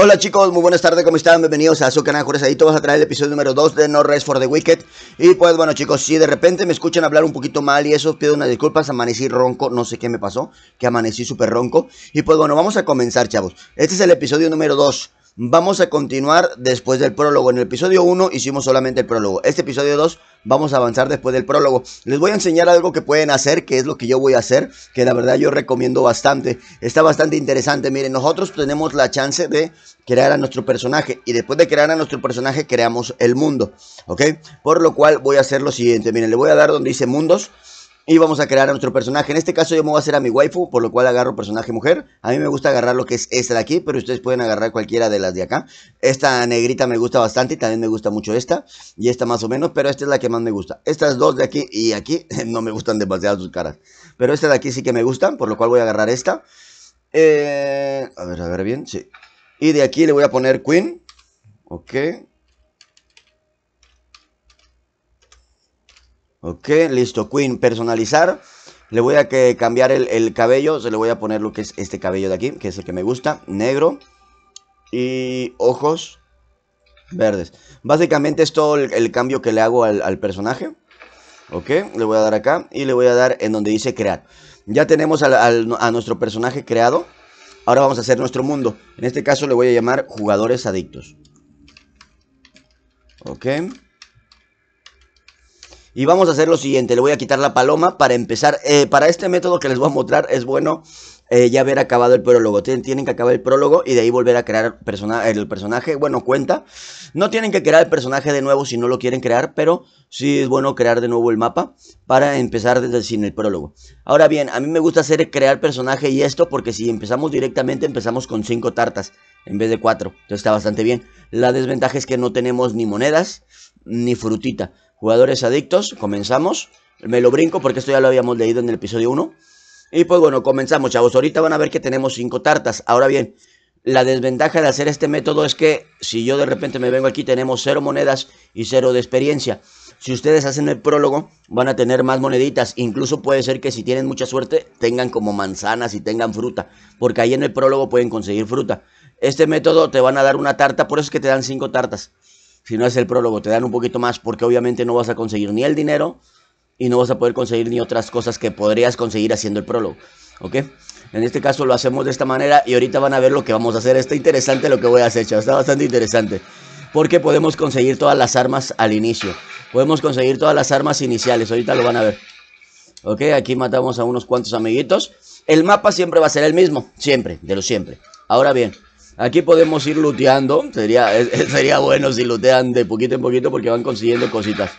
Hola chicos, muy buenas tardes, ¿cómo están? Bienvenidos a su canal Juresadito, vamos a traer el episodio número 2 de No Rest for the Wicked. Y pues bueno chicos, si de repente me escuchan hablar un poquito mal y eso, pido unas disculpas, amanecí ronco, no sé qué me pasó, que amanecí súper ronco. Y pues bueno, vamos a comenzar chavos, este es el episodio número 2 Vamos a continuar después del prólogo. En el episodio 1 hicimos solamente el prólogo. Este episodio 2 vamos a avanzar después del prólogo. Les voy a enseñar algo que pueden hacer, que es lo que yo voy a hacer, que la verdad yo recomiendo bastante. Está bastante interesante. Miren, nosotros tenemos la chance de crear a nuestro personaje y después de crear a nuestro personaje creamos el mundo, ¿ok? Por lo cual voy a hacer lo siguiente. Miren, le voy a dar donde dice mundos y vamos a crear a nuestro personaje. En este caso yo me voy a hacer a mi waifu, por lo cual agarro personaje mujer. A mí me gusta agarrar lo que es esta de aquí, pero ustedes pueden agarrar cualquiera de las de acá. Esta negrita me gusta bastante y también me gusta mucho esta. Y esta más o menos, pero esta es la que más me gusta. Estas dos de aquí y aquí no me gustan demasiado sus caras. Pero esta de aquí sí que me gustan, por lo cual voy a agarrar esta. Eh, a ver, a ver bien, sí. Y de aquí le voy a poner Queen. Ok. Ok, listo. Queen, personalizar. Le voy a que cambiar el, cabello. Se le voy a poner lo que es este cabello de aquí, que es el que me gusta. Negro. Y ojos verdes. Básicamente es todo el, cambio que le hago al, personaje. Ok, le voy a dar acá. Y le voy a dar en donde dice crear. Ya tenemos a nuestro personaje creado. Ahora vamos a hacer nuestro mundo. En este caso le voy a llamar jugadores adictos. Ok. Y vamos a hacer lo siguiente, le voy a quitar la paloma para empezar. Eh, para este método que les voy a mostrar es bueno eh, ya haber acabado el prólogo. Tienen, que acabar el prólogo y de ahí volver a crear el personaje. Bueno, cuenta. No tienen que crear el personaje de nuevo si no lo quieren crear, pero sí es bueno crear de nuevo el mapa para empezar desde sin el prólogo. Ahora bien, a mí me gusta hacer crear personaje y esto porque si empezamos directamente empezamos con 5 tartas en vez de 4. Entonces está bastante bien. La desventaja es que no tenemos ni monedas ni frutita. Jugadores adictos, comenzamos. Me lo brinco porque esto ya lo habíamos leído en el episodio 1. Y pues bueno, comenzamos chavos. Ahorita van a ver que tenemos 5 tartas. Ahora bien, la desventaja de hacer este método es que si yo de repente me vengo aquí tenemos 0 monedas y 0 de experiencia. Si ustedes hacen el prólogo van a tener más moneditas. Incluso puede ser que si tienen mucha suerte tengan como manzanas y tengan fruta. Porque ahí en el prólogo pueden conseguir fruta. Este método te van a dar una tarta, por eso es que te dan 5 tartas si no es el prólogo, te dan un poquito más porque obviamente no vas a conseguir ni el dinero y no vas a poder conseguir ni otras cosas que podrías conseguir haciendo el prólogo, ¿ok? En este caso lo hacemos de esta manera y ahorita van a ver lo que vamos a hacer. Está interesante lo que voy a hacer, chavos, está bastante interesante. Porque podemos conseguir todas las armas al inicio. Podemos conseguir todas las armas iniciales, ahorita lo van a ver. Ok, aquí matamos a unos cuantos amiguitos. El mapa siempre va a ser el mismo, siempre, de lo siempre. Ahora bien, Aquí podemos ir looteando. Sería, sería bueno si lootean de poquito en poquito porque van consiguiendo cositas.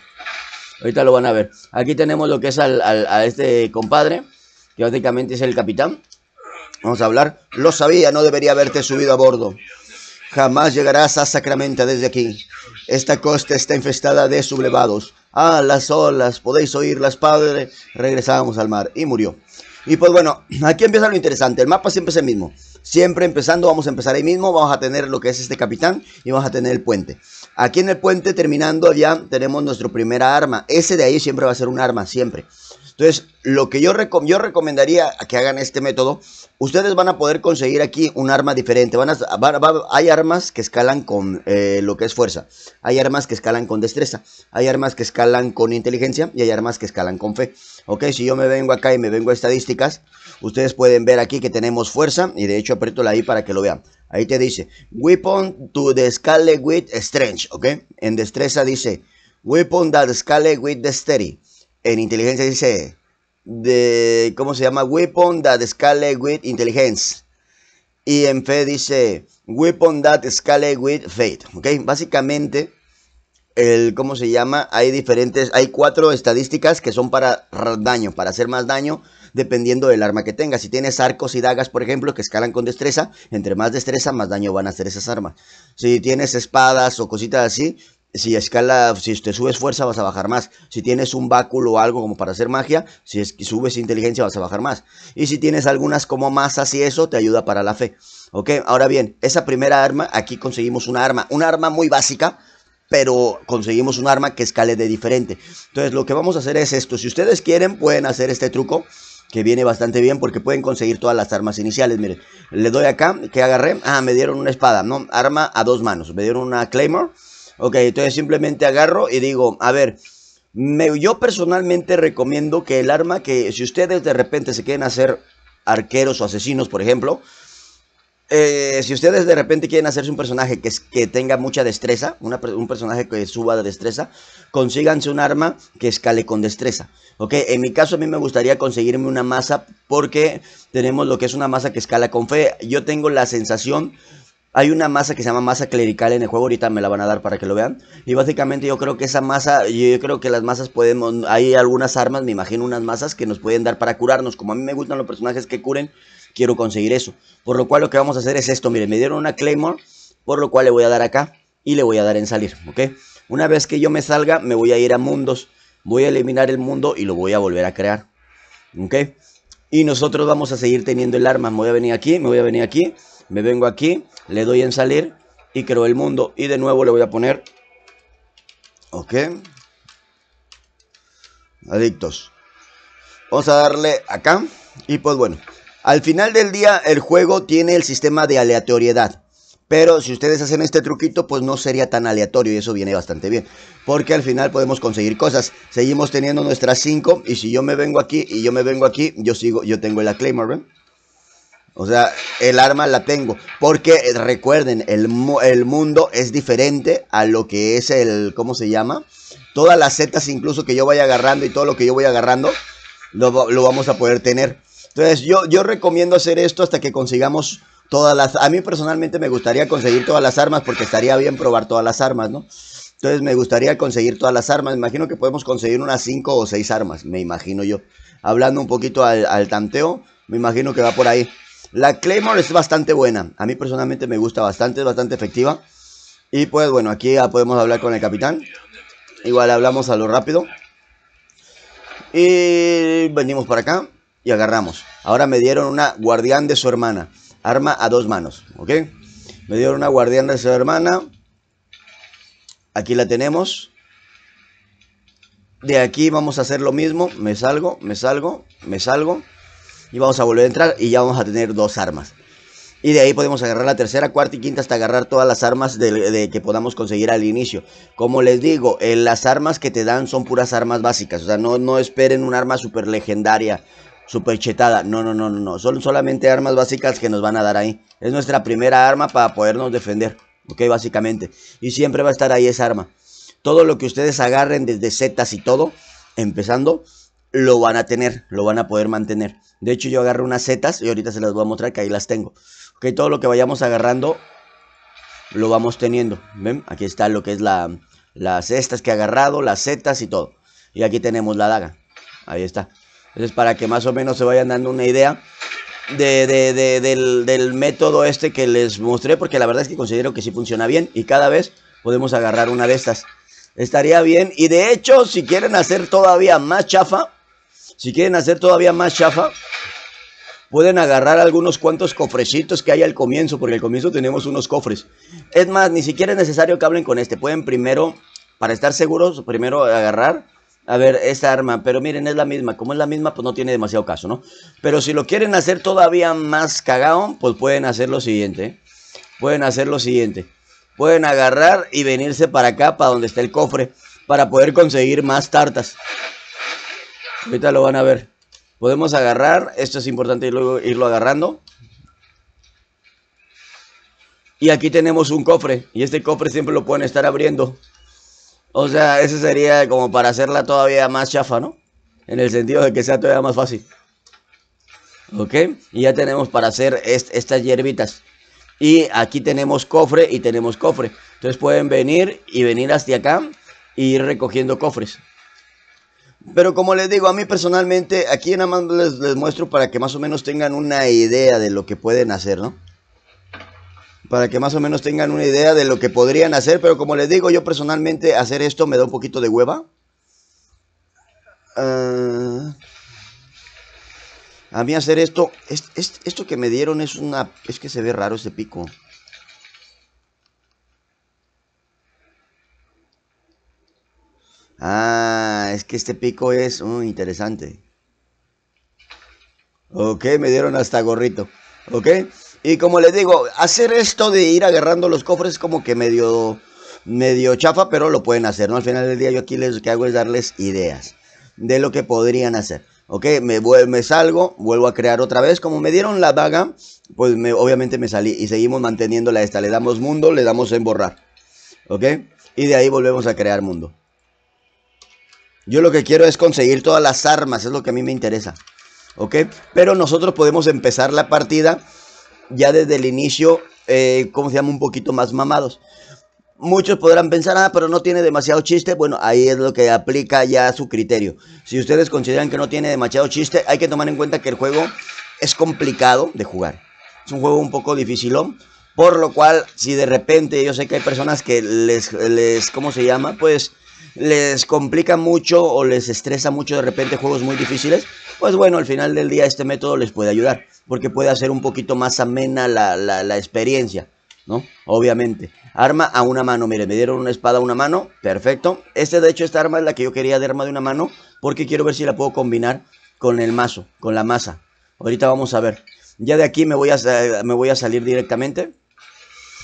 Ahorita lo van a ver. Aquí tenemos lo que es al, a este compadre. Que básicamente es el capitán. Vamos a hablar. Lo sabía, no debería haberte subido a bordo. Jamás llegarás a Sacramento desde aquí. Esta costa está infestada de sublevados. Ah, las olas, podéis oírlas, padre. Regresamos al mar. Y murió. Y pues bueno, aquí empieza lo interesante. El mapa siempre es el mismo. Siempre empezando, vamos a empezar ahí mismo. Vamos a tener lo que es este capitán y vamos a tener el puente. Aquí en el puente, terminando ya, tenemos nuestra primera arma. Ese de ahí siempre va a ser un arma, siempre. Entonces, lo que yo, yo recomendaría que hagan este método, ustedes van a poder conseguir aquí un arma diferente. Van a, hay armas que escalan con eh, lo que es fuerza. Hay armas que escalan con destreza. Hay armas que escalan con inteligencia y hay armas que escalan con fe. Ok, si yo me vengo acá y me vengo a estadísticas, ustedes pueden ver aquí que tenemos fuerza. Y de hecho aprieto la I para que lo vean. Ahí te dice, weapon to the scale with strength, ok. En destreza dice, weapon that scale with dexterity. En inteligencia dice de ¿cómo se llama? Weapon that scale with intelligence. Y en fe dice weapon that scale with faith, ¿ok? Básicamente el ¿cómo se llama? Hay diferentes, hay cuatro estadísticas que son para daño, para hacer más daño dependiendo del arma que tengas. Si tienes arcos y dagas, por ejemplo, que escalan con destreza, entre más destreza, más daño van a hacer esas armas. Si tienes espadas o cositas así, si escala, si te subes fuerza vas a bajar más. Si tienes un báculo o algo como para hacer magia, si es, subes inteligencia vas a bajar más. Y si tienes algunas como masas y eso, te ayuda para la fe. Ok, ahora bien, esa primera arma, aquí conseguimos una arma, una arma muy básica, pero conseguimos un arma que escale de diferente. Entonces lo que vamos a hacer es esto, si ustedes quieren pueden hacer este truco que viene bastante bien porque pueden conseguir todas las armas iniciales. Miren, le doy acá, que agarré. Ah, me dieron una espada, ¿no? Arma a dos manos. Me dieron una Claymore. Ok, entonces simplemente agarro y digo, a ver, me, yo personalmente recomiendo que el arma que si ustedes de repente se quieren hacer arqueros o asesinos, por ejemplo, eh, si ustedes de repente quieren hacerse un personaje que, que tenga mucha destreza, un personaje que suba de destreza, consíganse un arma que escale con destreza. Ok, en mi caso a mí me gustaría conseguirme una masa porque tenemos lo que es una masa que escala con fe. Yo tengo la sensación hay una masa que se llama masa clerical en el juego, ahorita me la van a dar para que lo vean. Y básicamente yo creo que esa masa, yo creo que las masas podemos, hay algunas armas, me imagino unas masas que nos pueden dar para curarnos. Como a mí me gustan los personajes que curen, quiero conseguir eso. Por lo cual lo que vamos a hacer es esto, miren, me dieron una Claymore, por lo cual le voy a dar acá y le voy a dar en salir, ¿ok? Una vez que yo me salga, me voy a ir a mundos, voy a eliminar el mundo y lo voy a volver a crear, ¿ok? Y nosotros vamos a seguir teniendo el arma, me voy a venir aquí, me voy a venir aquí me vengo aquí, le doy en salir y creo el mundo. Y de nuevo le voy a poner, ok, adictos. Vamos a darle acá y pues bueno, al final del día el juego tiene el sistema de aleatoriedad. Pero si ustedes hacen este truquito, pues no sería tan aleatorio y eso viene bastante bien. Porque al final podemos conseguir cosas. Seguimos teniendo nuestras 5 y si yo me vengo aquí y yo me vengo aquí, yo sigo, yo tengo el Claymore, ¿ven? O sea, el arma la tengo. Porque eh, recuerden, el, el, mundo es diferente a lo que es el. ¿Cómo se llama? Todas las setas, incluso que yo vaya agarrando y todo lo que yo voy agarrando, lo, vamos a poder tener. Entonces, yo, yo recomiendo hacer esto hasta que consigamos todas las. A mí personalmente me gustaría conseguir todas las armas porque estaría bien probar todas las armas, ¿no? Entonces, me gustaría conseguir todas las armas. Imagino que podemos conseguir unas 5 o 6 armas, me imagino yo. Hablando un poquito al, al tanteo, me imagino que va por ahí. La Claymore es bastante buena. A mí personalmente me gusta bastante, es bastante efectiva. Y pues bueno, aquí ya podemos hablar con el capitán. Igual hablamos a lo rápido. Y venimos para acá y agarramos. Ahora me dieron una guardián de su hermana. Arma a dos manos, ¿ok? Me dieron una guardián de su hermana. Aquí la tenemos. De aquí vamos a hacer lo mismo. Me salgo, me salgo, me salgo y vamos a volver a entrar y ya vamos a tener dos armas. Y de ahí podemos agarrar la tercera, cuarta y quinta hasta agarrar todas las armas de, que podamos conseguir al inicio. Como les digo, eh, las armas que te dan son puras armas básicas. O sea, no, no esperen un arma super legendaria, super chetada. No, no, no, no, no. Son solamente armas básicas que nos van a dar ahí. Es nuestra primera arma para podernos defender. Ok, básicamente. Y siempre va a estar ahí esa arma. Todo lo que ustedes agarren desde setas y todo, empezando, lo van a tener, lo van a poder mantener. De hecho, yo agarré unas setas y ahorita se las voy a mostrar que ahí las tengo. Ok, todo lo que vayamos agarrando lo vamos teniendo. ¿Ven? Aquí está lo que es la, las cestas que he agarrado, las setas y todo. Y aquí tenemos la daga. Ahí está. Entonces, para que más o menos se vayan dando una idea de, del, del método este que les mostré, porque la verdad es que considero que sí funciona bien y cada vez podemos agarrar una de estas. Estaría bien. Y de hecho, si quieren hacer todavía más chafa, si quieren hacer todavía más chafa, pueden agarrar algunos cuantos cofrecitos que hay al comienzo, porque al comienzo tenemos unos cofres. Es más, ni siquiera es necesario que hablen con este. Pueden primero, para estar seguros, primero agarrar, a ver, esta arma. Pero miren, es la misma. Como es la misma, pues no tiene demasiado caso, ¿no? Pero si lo quieren hacer todavía más cagado, pues pueden hacer lo siguiente. ¿eh? Pueden hacer lo siguiente. Pueden agarrar y venirse para acá, para donde está el cofre, para poder conseguir más tartas. Ahorita lo van a ver. Podemos agarrar, esto es importante irlo, irlo agarrando. Y aquí tenemos un cofre, y este cofre siempre lo pueden estar abriendo. O sea, ese sería como para hacerla todavía más chafa, ¿no? En el sentido de que sea todavía más fácil. ¿Ok? Y ya tenemos para hacer estas hierbitas. Y aquí tenemos cofre y tenemos cofre. Entonces pueden venir y venir hasta acá y ir recogiendo cofres. Pero como les digo, a mí personalmente, aquí nada más les, muestro para que más o menos tengan una idea de lo que pueden hacer, ¿no? Para que más o menos tengan una idea de lo que podrían hacer, pero como les digo, yo personalmente hacer esto me da un poquito de hueva. Ah, a mí hacer esto, esto que me dieron es una, es que se ve raro ese pico. Ah, es que este pico es muy interesante. Ok, me dieron hasta gorrito. Ok. Y como les digo, hacer esto de ir agarrando los cofres como que medio, medio chafa, pero lo pueden hacer, ¿no? Al final del día yo aquí les, que hago es darles ideas de lo que podrían hacer. Ok, me, salgo, vuelvo a crear otra vez. Como me dieron la daga, pues me, obviamente me salí y seguimos manteniendo la esta. Le damos mundo, le damos en borrar. Ok, y de ahí volvemos a crear mundo. Yo lo que quiero es conseguir todas las armas, es lo que a mí me interesa. ¿Ok? Pero nosotros podemos empezar la partida ya desde el inicio, eh, ¿cómo se llama? Un poquito más mamados. Muchos podrán pensar, ah, pero no tiene demasiado chiste. Bueno, ahí es lo que aplica ya su criterio. Si ustedes consideran que no tiene demasiado chiste, hay que tomar en cuenta que el juego es complicado de jugar. Es un juego un poco dificilón. Por lo cual, si de repente yo sé que hay personas que les, les ¿cómo se llama? Pues les complica mucho o les estresa mucho de repente juegos muy difíciles, pues bueno, al final del día este método les puede ayudar, porque puede hacer un poquito más amena la, la, experiencia, ¿no? Obviamente. Arma a una mano, miren, me dieron una espada a una mano, perfecto. Este, de hecho, esta arma es la que yo quería de arma de una mano, porque quiero ver si la puedo combinar con el mazo, con la masa. Ahorita vamos a ver. Ya de aquí me voy a, me voy a salir directamente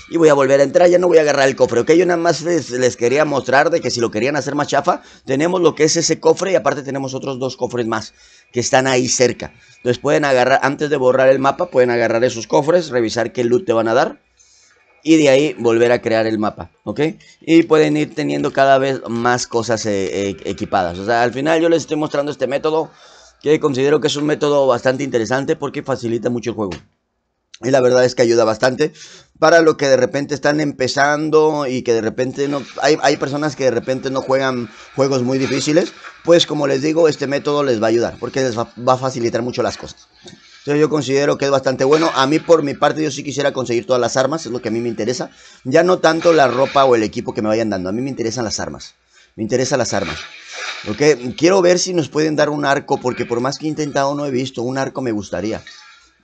y voy a volver a entrar, ya no voy a agarrar el cofre, ok, yo nada más les, quería mostrar de que si lo querían hacer más chafa, tenemos lo que es ese cofre y aparte tenemos otros dos cofres más que están ahí cerca, entonces pueden agarrar, antes de borrar el mapa, pueden agarrar esos cofres, revisar qué loot te van a dar y de ahí volver a crear el mapa, ¿ok? Y pueden ir teniendo cada vez más cosas eh, eh, equipadas. O sea, al final yo les estoy mostrando este método que considero que es un método bastante interesante porque facilita mucho el juego. Y la verdad es que ayuda bastante para lo que de repente están empezando y que de repente no... Hay, hay, personas que de repente no juegan juegos muy difíciles. Pues como les digo, este método les va a ayudar porque les va, a facilitar mucho las cosas. Entonces yo considero que es bastante bueno. A mí por mi parte yo sí quisiera conseguir todas las armas, es lo que a mí me interesa. Ya no tanto la ropa o el equipo que me vayan dando, a mí me interesan las armas. Me interesan las armas. Ok, quiero ver si nos pueden dar un arco porque por más que he intentado no he visto. Un arco me gustaría.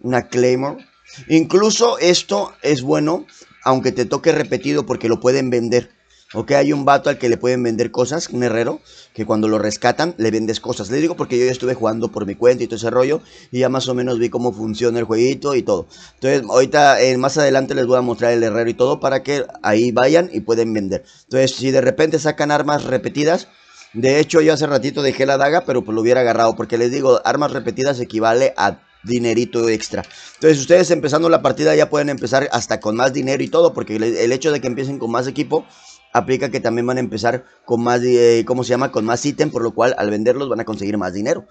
Una Claymore Incluso esto es bueno, aunque te toque repetido porque lo pueden vender. Ok, hay un vato al que le pueden vender cosas, un herrero, que cuando lo rescatan le vendes cosas. Le digo porque yo ya estuve jugando por mi cuenta y todo ese rollo y ya más o menos vi cómo funciona el jueguito y todo. Entonces, ahorita eh, más adelante les voy a mostrar el herrero y todo para que ahí vayan y pueden vender. Entonces, si de repente sacan armas repetidas, de hecho yo hace ratito dejé la daga, pero pues lo hubiera agarrado porque les digo, armas repetidas equivale a dinerito extra. Entonces ustedes empezando la partida ya pueden empezar hasta con más dinero y todo, porque el hecho de que empiecen con más equipo aplica que también van a empezar con más, eh, ¿cómo se llama? Con más ítem, por lo cual al venderlos van a conseguir más dinero.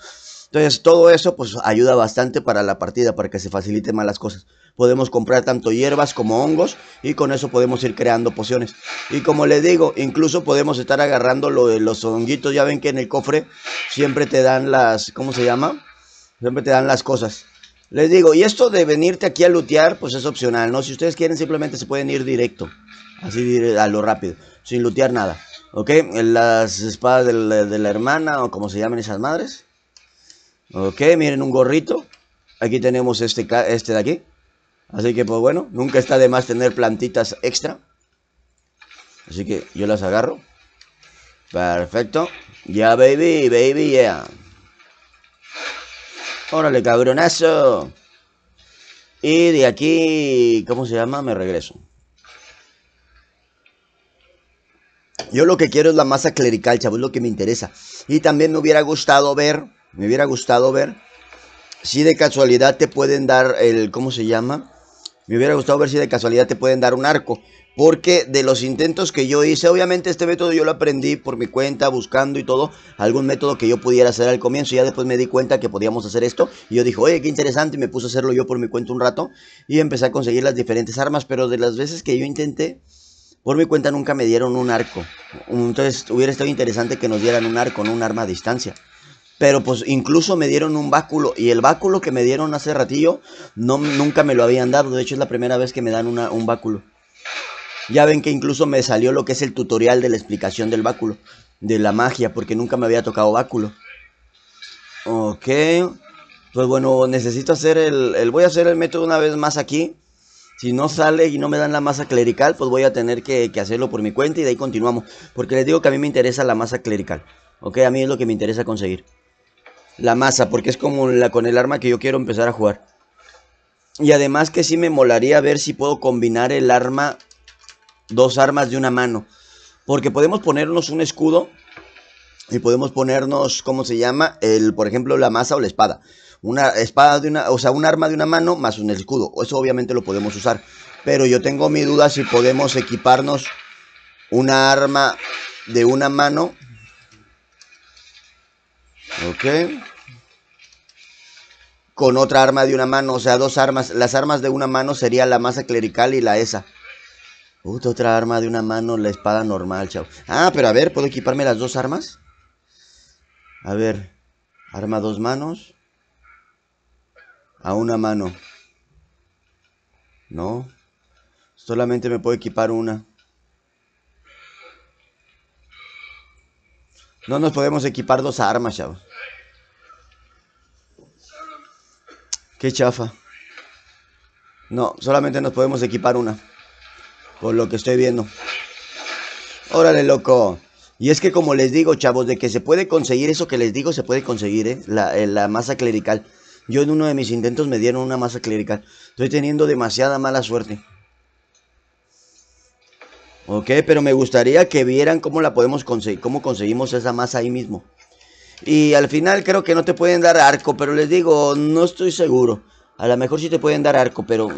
Entonces todo eso pues ayuda bastante para la partida, para que se faciliten más las cosas. Podemos comprar tanto hierbas como hongos y con eso podemos ir creando pociones. Y como les digo, incluso podemos estar agarrando lo los honguitos. Ya ven que en el cofre siempre te dan las, ¿cómo se llama? Siempre te dan las cosas. Les digo, y esto de venirte aquí a lutear, pues es opcional, ¿no? Si ustedes quieren, simplemente se pueden ir directo. Así a lo rápido, sin lutear nada. ¿Ok? Las espadas de la, hermana, o como se llaman esas madres. Ok, miren un gorrito. Aquí tenemos este, este de aquí. Así que, pues bueno, nunca está de más tener plantitas extra. Así que yo las agarro. Perfecto. Ya, baby, baby, yeah. Órale, cabronazo. Y de aquí, ¿cómo se llama? Me regreso. Yo lo que quiero es la masa clerical, chavos, lo que me interesa. Y también me hubiera gustado ver, me hubiera gustado ver si de casualidad te pueden dar el, ¿cómo se llama? Me hubiera gustado ver si de casualidad te pueden dar un arco. Porque de los intentos que yo hice, obviamente este método yo lo aprendí por mi cuenta, buscando y todo, algún método que yo pudiera hacer al comienzo. Y ya después me di cuenta que podíamos hacer esto. Y yo dije, oye, qué interesante. Y me puse a hacerlo yo por mi cuenta un rato. Y empecé a conseguir las diferentes armas. Pero de las veces que yo intenté, por mi cuenta nunca me dieron un arco. Entonces hubiera estado interesante que nos dieran un arco, no un arma a distancia. Pero pues incluso me dieron un báculo. Y el báculo que me dieron hace ratillo, no, nunca me lo habían dado. De hecho es la primera vez que me dan un báculo. Ya ven que incluso me salió lo que es el tutorial de la explicación del báculo. De la magia, porque nunca me había tocado báculo. Ok. Pues bueno, necesito hacer el, Voy a hacer el método una vez más aquí. Si no sale y no me dan la masa clerical, pues voy a tener que, hacerlo por mi cuenta y de ahí continuamos. Porque les digo que a mí me interesa la masa clerical. Ok, a mí es lo que me interesa conseguir. la masa, porque es como la con el arma que yo quiero empezar a jugar. Y además que sí me molaría ver si puedo combinar el arma, dos armas de una mano. Porque podemos ponernos un escudo y podemos ponernos, ¿cómo se llama? El, por ejemplo, la masa o la espada. Una espada de una, o sea, un arma de una mano más un escudo. Eso obviamente lo podemos usar. Pero yo tengo mi duda si podemos equiparnos una arma de una mano. Ok. Con otra arma de una mano, o sea, dos armas. Las armas de una mano sería la masa clerical y la esa. Otra arma de una mano, la espada normal, chao. Ah, pero a ver, ¿puedo equiparme las dos armas? A ver, arma dos manos. A una mano. No. Solamente me puedo equipar una. No nos podemos equipar dos armas, chavos. Qué chafa. No, solamente nos podemos equipar una. Por lo que estoy viendo. Órale, loco. Y es que como les digo, chavos, de que se puede conseguir eso que les digo, se puede conseguir, ¿eh? La, eh, la masa clerical. Yo en uno de mis intentos me dieron una masa clerical. Estoy teniendo demasiada mala suerte. Ok, pero me gustaría que vieran cómo la podemos conseguir, cómo conseguimos esa masa ahí mismo. Y al final creo que no te pueden dar arco, pero les digo, no estoy seguro. A lo mejor sí te pueden dar arco, pero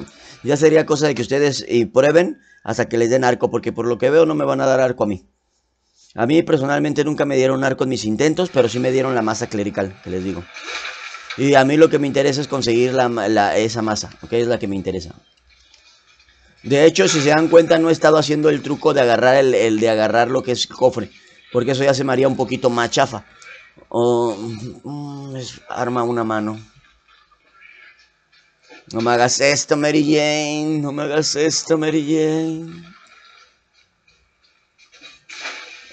ya sería cosa de que ustedes y prueben hasta que les den arco, porque por lo que veo no me van a dar arco a mí. A mí personalmente nunca me dieron arco en mis intentos, pero sí me dieron la masa clerical, que les digo. Y a mí lo que me interesa es conseguir la, esa masa, ok, es la que me interesa. De hecho, si se dan cuenta, no he estado haciendo el truco de agarrar el, de agarrar lo que es cofre. Porque eso ya se me haría un poquito más chafa. O mm, arma una mano. No me hagas esto, Mary Jane. No me hagas esto, Mary Jane.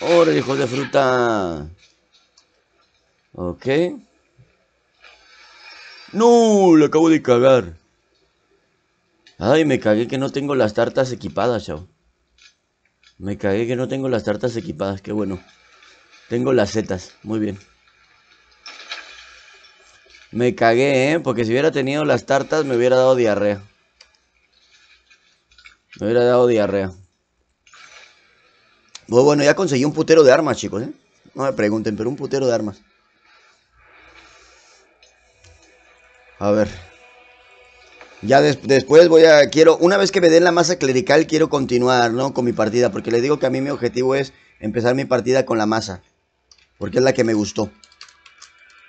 Ahora, hijo de fruta. Ok. No, le acabo de cagar. Ay, me cagué que no tengo las tartas equipadas, chao. Me cagué que no tengo las tartas equipadas, qué bueno. Tengo las setas, muy bien. Me cagué, ¿eh? Porque si hubiera tenido las tartas me hubiera dado diarrea. Me hubiera dado diarrea. Pues bueno, ya conseguí un putero de armas, chicos, ¿eh? No me pregunten, pero un putero de armas. A ver. Ya después voy a, quiero, una vez que me den la masa clerical, quiero continuar, ¿no? Con mi partida, porque les digo que a mí mi objetivo es empezar mi partida con la masa. Porque es la que me gustó.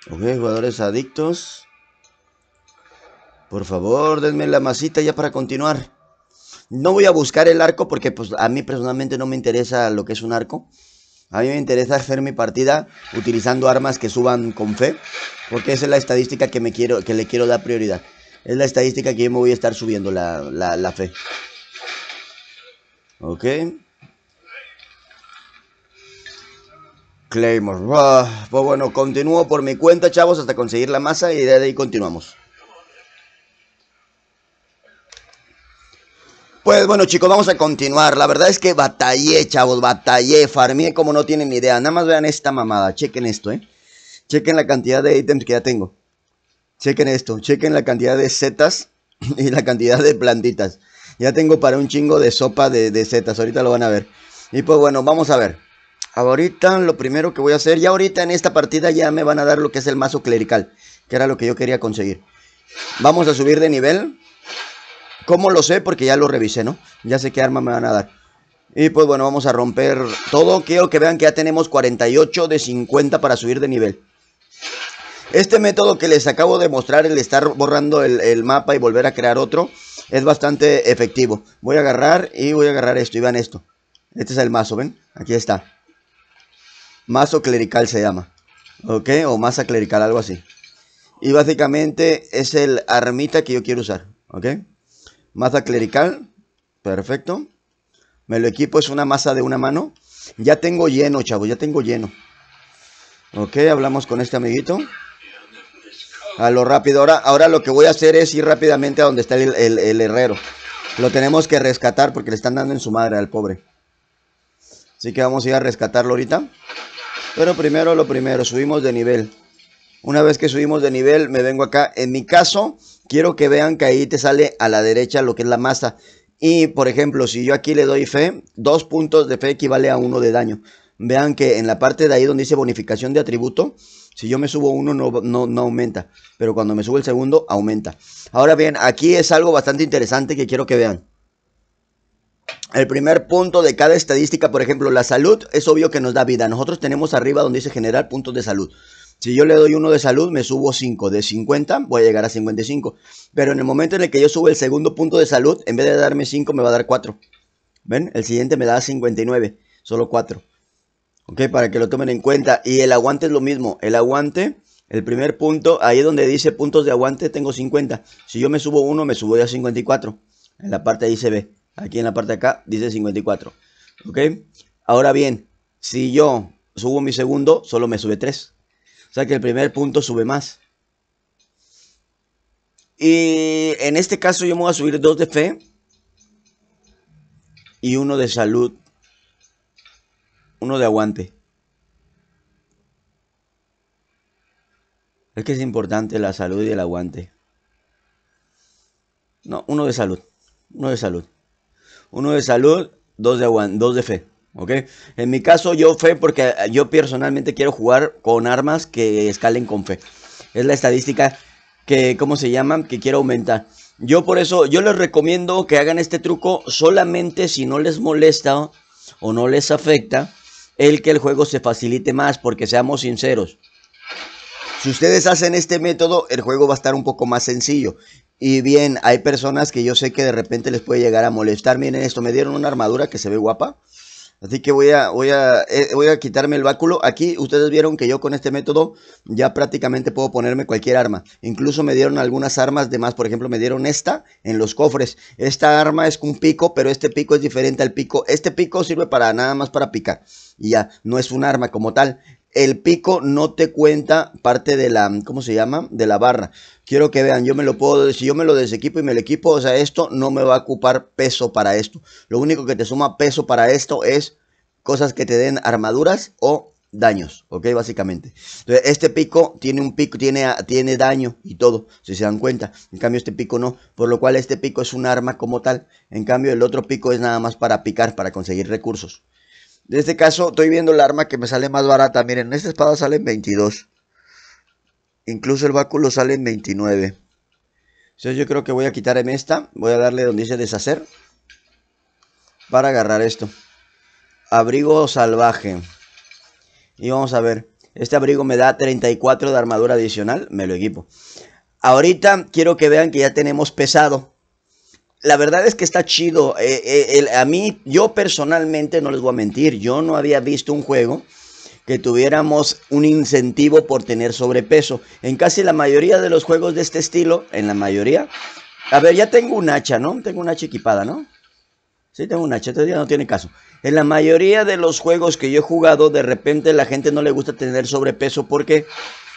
Ok, jugadores adictos. Por favor, denme la masita ya para continuar. No voy a buscar el arco porque pues a mí personalmente no me interesa lo que es un arco. A mí me interesa hacer mi partida utilizando armas que suban con fe. Porque esa es la estadística que, me quiero, que le quiero dar prioridad. Es la estadística que yo me voy a estar subiendo la, la, fe. Ok. Claymore. pues bueno, continúo por mi cuenta, chavos, hasta conseguir la masa y de ahí continuamos. Pues bueno chicos, vamos a continuar. La verdad es que batallé, chavos, batallé, farmé como no tienen ni idea. Nada más vean esta mamada, chequen esto, eh. Chequen la cantidad de ítems que ya tengo. Chequen esto, chequen la cantidad de setas y la cantidad de plantitas. Ya tengo para un chingo de sopa de, setas, ahorita lo van a ver. Y pues bueno, vamos a ver. Ahorita lo primero que voy a hacer, ya ahorita en esta partida ya me van a dar lo que es el mazo clerical, que era lo que yo quería conseguir. Vamos a subir de nivel. ¿Cómo lo sé? Porque ya lo revisé, ¿no? Ya sé qué arma me van a dar. Y pues bueno, vamos a romper todo. Quiero que vean que ya tenemos 48 de 50 para subir de nivel. Este método que les acabo de mostrar, el estar borrando el, mapa y volver a crear otro, es bastante efectivo. Voy a agarrar y voy a agarrar esto y vean esto. Este es el mazo, ¿ven? Aquí está. Mazo clerical se llama. ¿Ok? O masa clerical, algo así. Y básicamente es el armita que yo quiero usar. ¿Ok? Masa clerical. Perfecto. Me lo equipo, es una masa de una mano. Ya tengo lleno, chavos, ya tengo lleno. Ok, hablamos con este amiguito. A lo rápido. Ahora, ahora lo que voy a hacer es ir rápidamente a donde está el, herrero. Lo tenemos que rescatar porque le están dando en su madre al pobre. Así que vamos a ir a rescatarlo ahorita. Pero primero lo primero, subimos de nivel. Una vez que subimos de nivel, me vengo acá. En mi caso, quiero que vean que ahí te sale a la derecha lo que es la masa. Y, por ejemplo, si yo aquí le doy fe, dos puntos de fe equivale a uno de daño. Vean que en la parte de ahí donde dice bonificación de atributo, si yo me subo uno no, no, no, aumenta, pero cuando me subo el segundo aumenta. Ahora bien, aquí es algo bastante interesante que quiero que vean. El primer punto de cada estadística, por ejemplo, la salud, es obvio que nos da vida. Nosotros tenemos arriba donde dice generar puntos de salud. Si yo le doy uno de salud, me subo 5. De 50 voy a llegar a 55. Pero en el momento en el que yo subo el segundo punto de salud, en vez de darme 5, me va a dar 4. ¿Ven? El siguiente me da 59. Solo 4. Ok, para que lo tomen en cuenta. Y el aguante es lo mismo. El aguante, el primer punto, ahí donde dice puntos de aguante, tengo 50. Si yo me subo uno, me subo ya a 54. En la parte ahí se ve. Aquí en la parte de acá dice 54. Ok. Ahora bien, si yo subo mi segundo, solo me sube 3. O sea que el primer punto sube más. Y en este caso yo me voy a subir dos de fe y uno de salud uno de aguante. Es que es importante la salud y el aguante. No, uno de salud. Uno de salud. Uno de salud, dos de dos de fe. ¿Ok? En mi caso, yo fe porque yo personalmente quiero jugar con armas que escalen con fe. Es la estadística que, ¿cómo se llama? Que quiero aumentar. Yo por eso, yo les recomiendo que hagan este truco solamente si no les molesta o no les afecta el que el juego se facilite más, porque seamos sinceros. Si ustedes hacen este método, el juego va a estar un poco más sencillo. Y bien, hay personas que yo sé que de repente les puede llegar a molestar. Miren esto, me dieron una armadura que se ve guapa. Así que voy a, voy a, eh, voy a quitarme el báculo. Aquí ustedes vieron que yo con este método ya prácticamente puedo ponerme cualquier arma. Incluso me dieron algunas armas de más. Por ejemplo, me dieron esta en los cofres. Esta arma es un pico, pero este pico es diferente al pico. Este pico sirve para nada más para picar. Y ya, no es un arma como tal. El pico no te cuenta parte de la, ¿cómo se llama? De la barra. Quiero que vean, yo me lo puedo, si yo me lo desequipo y me lo equipo, o sea, esto no me va a ocupar peso para esto. Lo único que te suma peso para esto es cosas que te den armaduras o daños, ¿ok? Básicamente. Entonces, este pico tiene un pico, tiene, tiene daño y todo, si se dan cuenta. En cambio, este pico no, por lo cual este pico es un arma como tal. En cambio, el otro pico es nada más para picar, para conseguir recursos. En este caso, estoy viendo el arma que me sale más barata. Miren, esta espada sale en 22. Incluso el báculo sale en 29. Entonces yo creo que voy a quitarme esta. Voy a darle donde dice deshacer. Para agarrar esto. Abrigo salvaje. Y vamos a ver. Este abrigo me da 34 de armadura adicional. Me lo equipo. Ahorita quiero que vean que ya tenemos pesado. La verdad es que está chido. Eh, eh, a mí, yo personalmente, no les voy a mentir. Yo no había visto un juego que tuviéramos un incentivo por tener sobrepeso. En casi la mayoría de los juegos de este estilo, en la mayoría. A ver, ya tengo un hacha, ¿no? Tengo un hacha equipada, ¿no? Sí, tengo un hacha, este día no tiene caso. En la mayoría de los juegos que yo he jugado, de repente la gente no le gusta tener sobrepeso porque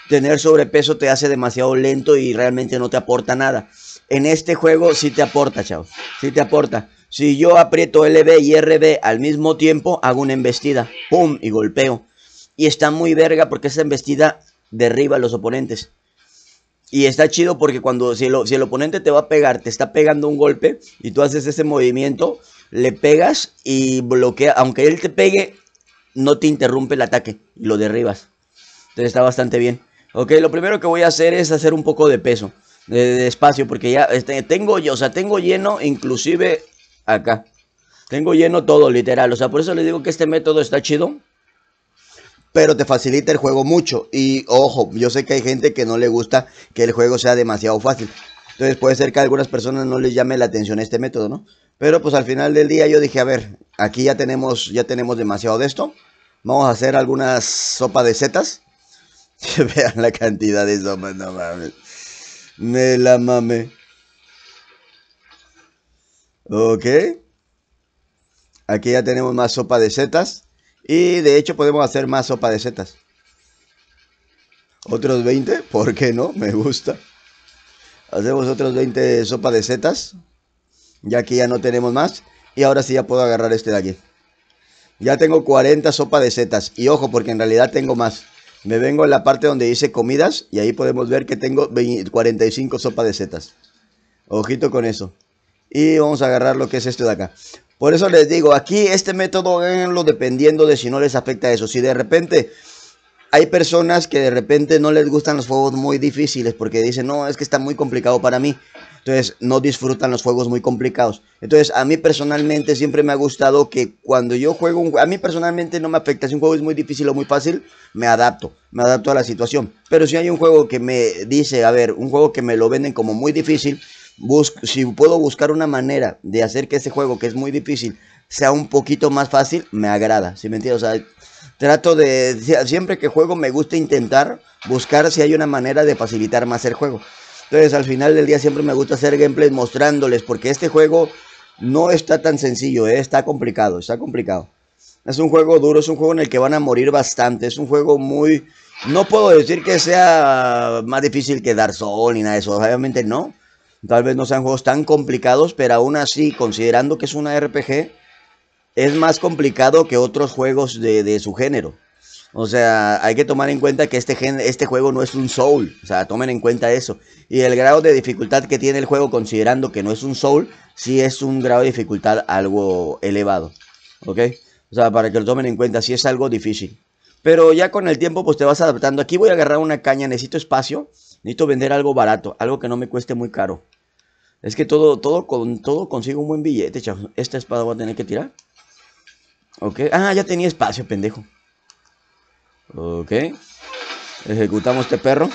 tener sobrepeso te hace demasiado lento y realmente no te aporta nada. En este juego sí te aporta, chavos. Sí te aporta. Si yo aprieto LB y RB al mismo tiempo, hago una embestida. ¡Pum! Y golpeo. Y está muy verga porque esa embestida derriba a los oponentes. Y está chido porque cuando si, si el oponente te va a pegar, te está pegando un golpe y tú haces ese movimiento, le pegas y bloquea, aunque él te pegue, no te interrumpe el ataque y lo derribas. Entonces está bastante bien. Ok, lo primero que voy a hacer es hacer un poco de peso, de, espacio, porque ya este, tengo yo, o sea, tengo lleno inclusive acá. Tengo lleno todo, literal. O sea, por eso les digo que este método está chido pero te facilita el juego mucho. Y ojo, yo sé que hay gente que no le gusta que el juego sea demasiado fácil. Entonces puede ser que a algunas personas no les llame la atención este método, ¿no? Pero pues al final del día yo dije, a ver, aquí ya tenemos, ya tenemos demasiado de esto. Vamos a hacer algunas sopa de setas. Vean la cantidad de sopa, no mames. Me la mame. Ok. Aquí ya tenemos más sopa de setas. Y de hecho podemos hacer más sopa de setas. Otros 20, ¿por qué no? Me gusta. Hacemos otros 20 sopa de setas. Ya que ya no tenemos más. Y ahora sí ya puedo agarrar este de aquí. Ya tengo 40 sopa de setas. Y ojo, porque en realidad tengo más. Me vengo en la parte donde dice comidas y ahí podemos ver que tengo 45 sopa de setas. Ojito con eso. Y vamos a agarrar lo que es esto de acá. Por eso les digo, aquí este método háganlo dependiendo de si no les afecta eso. Si de repente hay personas que de repente no les gustan los juegos muy difíciles porque dicen, no, es que está muy complicado para mí. Entonces no disfrutan los juegos muy complicados. Entonces a mí personalmente siempre me ha gustado que cuando yo juego un a mí personalmente no me afecta si un juego es muy difícil o muy fácil, me adapto, me adapto a la situación. Pero si hay un juego que me dice, a ver, un juego que me lo venden como muy difícil, si puedo buscar una manera de hacer que ese juego que es muy difícil sea un poquito más fácil, me agrada, ¿sí me entiendes? O sea, trato de siempre que juego me gusta intentar buscar si hay una manera de facilitar más el juego. Entonces al final del día siempre me gusta hacer gameplays mostrándoles porque este juego no está tan sencillo, ¿eh? está complicado, está complicado. Es un juego duro, es un juego en el que van a morir bastante, es un juego muy... No puedo decir que sea más difícil que Dark Souls ni nada de eso, obviamente no. Tal vez no sean juegos tan complicados, pero aún así, considerando que es una RPG, es más complicado que otros juegos de, de su género. O sea, hay que tomar en cuenta que este, este juego no es un Soul. O sea, tomen en cuenta eso. Y el grado de dificultad que tiene el juego, considerando que no es un Soul, sí es un grado de dificultad algo elevado. ¿Ok? O sea, para que lo tomen en cuenta, sí es algo difícil. Pero ya con el tiempo, pues te vas adaptando. Aquí voy a agarrar una caña, necesito espacio. Necesito vender algo barato, algo que no me cueste muy caro. Es que todo, todo, con, todo consigo un buen billete, chavos. Esta espada voy a tener que tirar. Ok. Ah, ya tenía espacio, pendejo. Ok. Ejecutamos este perro.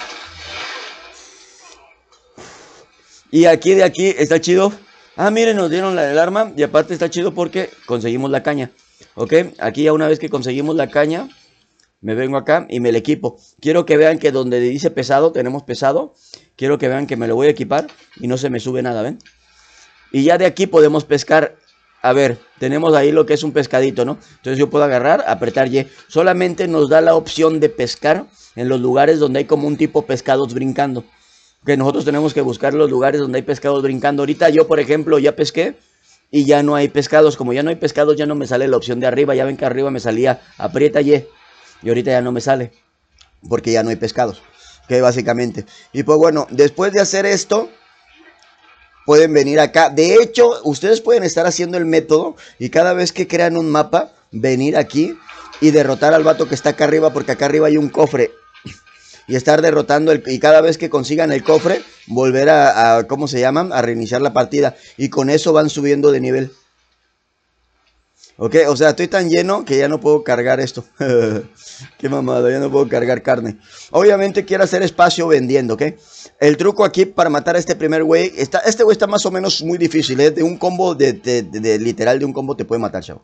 Y aquí de aquí está chido. Ah, miren, nos dieron la, el arma. Y aparte está chido porque conseguimos la caña. Ok. Aquí ya una vez que conseguimos la caña. Me vengo acá y me la equipo. Quiero que vean que donde dice pesado, tenemos pesado. Quiero que vean que me lo voy a equipar. Y no se me sube nada, ¿ven? Y ya de aquí podemos pescar a ver, tenemos ahí lo que es un pescadito, ¿no? Entonces yo puedo agarrar, apretar Y. Solamente nos da la opción de pescar en los lugares donde hay como un tipo pescados brincando. Que nosotros tenemos que buscar los lugares donde hay pescados brincando. Ahorita yo, por ejemplo, ya pesqué y ya no hay pescados. Como ya no hay pescados, ya no me sale la opción de arriba. Ya ven que arriba me salía aprieta Y. Y ahorita ya no me sale. Porque ya no hay pescados. Que básicamente. Y pues bueno, después de hacer esto, pueden venir acá. De hecho, ustedes pueden estar haciendo el método y cada vez que crean un mapa, venir aquí y derrotar al vato que está acá arriba porque acá arriba hay un cofre. Y estar derrotando el, y cada vez que consigan el cofre, volver a, ¿cómo se llaman? A reiniciar la partida. Y con eso van subiendo de nivel. Ok, o sea, estoy tan lleno que ya no puedo cargar esto. Qué mamada, ya no puedo cargar carne. Obviamente quiero hacer espacio vendiendo, ¿ok? El truco aquí para matar a este primer güey, está, este güey está más o menos muy difícil, ¿eh? De un combo, de, literal de un combo te puede matar, chavo.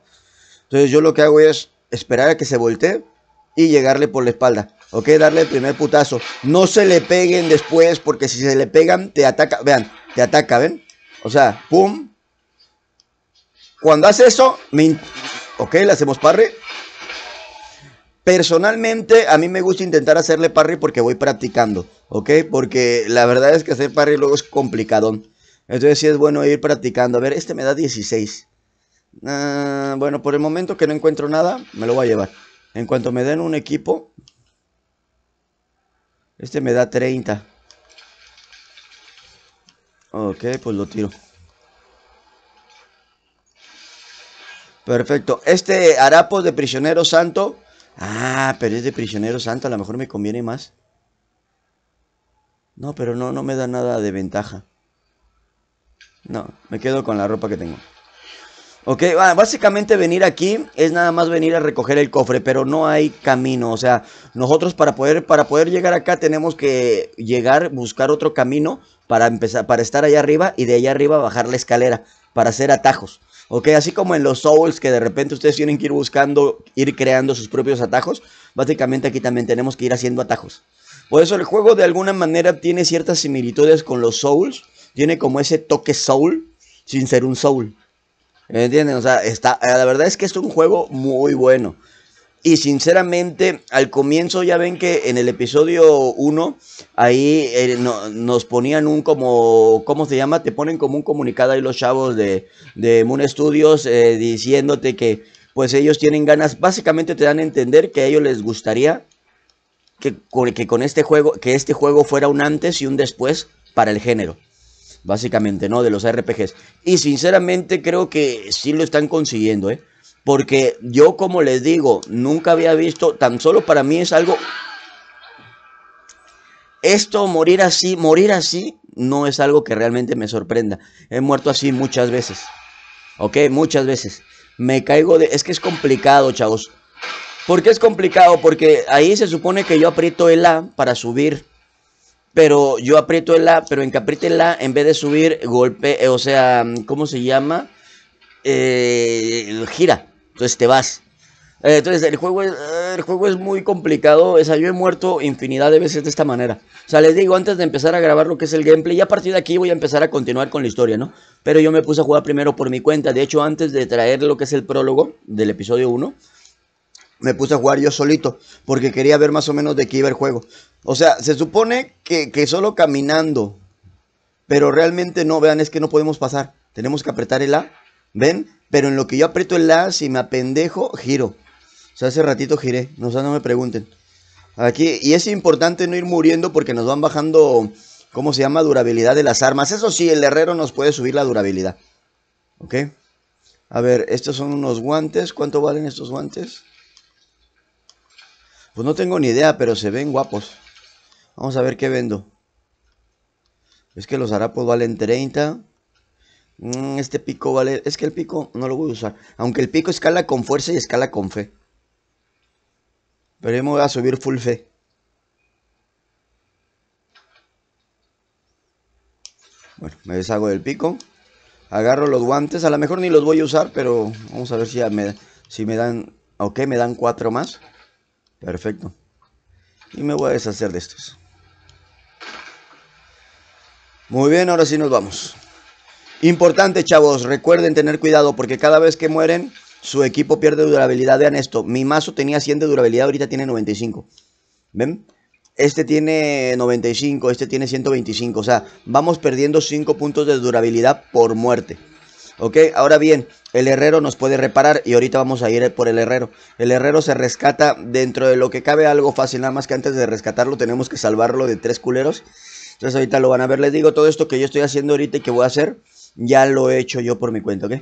Entonces yo lo que hago es esperar a que se voltee y llegarle por la espalda. ¿Ok? Darle el primer putazo. No se le peguen después porque si se le pegan te ataca. Vean, te ataca, ¿ven? O sea, pum. Cuando hace eso, me... Ok, le hacemos parry. Personalmente, a mí me gusta intentar hacerle parry porque voy practicando, ¿ok? Porque la verdad es que hacer parry luego es complicado. Entonces sí es bueno ir practicando. A ver, este me da 16. Ah, bueno, por el momento que no encuentro nada, me lo voy a llevar. En cuanto me den un equipo, este me da 30. Ok, pues lo tiro. Perfecto. Este harapo de prisionero santo Ah, pero es de prisionero santo, a lo mejor me conviene más. No, pero no, no me da nada de ventaja. No, me quedo con la ropa que tengo. Ok, básicamente venir aquí es nada más venir a recoger el cofre, pero no hay camino. O sea, nosotros para poder, para poder llegar acá tenemos que llegar, buscar otro camino para empezar, para estar allá arriba y de allá arriba bajar la escalera para hacer atajos. Ok, así como en los Souls que de repente ustedes tienen que ir buscando, ir creando sus propios atajos, básicamente aquí también tenemos que ir haciendo atajos. Por eso el juego de alguna manera tiene ciertas similitudes con los Souls, tiene como ese toque Soul sin ser un Soul. ¿Entienden? O sea, está, la verdad es que es un juego muy bueno. Y sinceramente, al comienzo ya ven que en el episodio 1, ahí eh, nos ponían un como, ¿cómo se llama? Te ponen como un comunicado ahí los chavos de, de Moon Studios eh, diciéndote que pues ellos tienen ganas, básicamente te dan a entender que a ellos les gustaría que, que con este juego, que este juego fuera un antes y un después para el género. Básicamente, ¿no? De los RPGs. Y sinceramente creo que sí lo están consiguiendo, ¿eh? Porque yo, como les digo, nunca había visto, tan solo para mí es algo... Esto, morir así, morir así, no es algo que realmente me sorprenda. He muerto así muchas veces. ¿Ok? Muchas veces. Me caigo de... Es que es complicado, chavos. ¿Por qué es complicado? Porque ahí se supone que yo aprieto el A para subir. Pero yo aprieto el A, pero en que apriete el A, en vez de subir, golpe, eh, o sea, ¿cómo se llama? Eh, gira. Entonces te vas. Eh, entonces el juego, es, el juego es muy complicado. O sea, yo he muerto infinidad de veces de esta manera. O sea, les digo, antes de empezar a grabar lo que es el gameplay, y a partir de aquí voy a empezar a continuar con la historia, ¿no? Pero yo me puse a jugar primero por mi cuenta. De hecho, antes de traer lo que es el prólogo del episodio 1 me puse a jugar yo solito, porque quería ver más o menos de qué iba el juego. O sea, se supone que, que, solo caminando, pero realmente no, vean, es que no podemos pasar. Tenemos que apretar el A, ¿ven? Pero en lo que yo aprieto el A, si me apendejo, giro. O sea, hace ratito giré, no, o sea, no me pregunten. Aquí, y es importante no ir muriendo porque nos van bajando, ¿cómo se llama? Durabilidad de las armas. Eso sí, el herrero nos puede subir la durabilidad. ¿Ok? A ver, estos son unos guantes. ¿Cuánto valen estos guantes? Pues no tengo ni idea, pero se ven guapos. Vamos a ver qué vendo. Es que los harapos valen 30. Mm, este pico vale... Es que el pico no lo voy a usar. Aunque el pico escala con fuerza y escala con fe. Pero yo me voy a subir full fe. Bueno, me deshago del pico. Agarro los guantes. A lo mejor ni los voy a usar, pero vamos a ver si, me, si me dan... Ok, me dan cuatro más. Perfecto. Y me voy a deshacer de estos. Muy bien, ahora sí nos vamos. Importante, chavos, recuerden tener cuidado porque cada vez que mueren, su equipo pierde durabilidad. Vean esto, mi mazo tenía 100 de durabilidad, ahorita tiene 95. ¿Ven? Este tiene 95, este tiene 125. O sea, vamos perdiendo 5 puntos de durabilidad por muerte. ¿Ok? Ahora bien, el herrero nos puede reparar y ahorita vamos a ir por el herrero. El herrero se rescata dentro de lo que cabe algo fácil, nada más que antes de rescatarlo tenemos que salvarlo de tres culeros. Entonces ahorita lo van a ver, les digo, todo esto que yo estoy haciendo ahorita y que voy a hacer, ya lo he hecho yo por mi cuenta, ¿ok?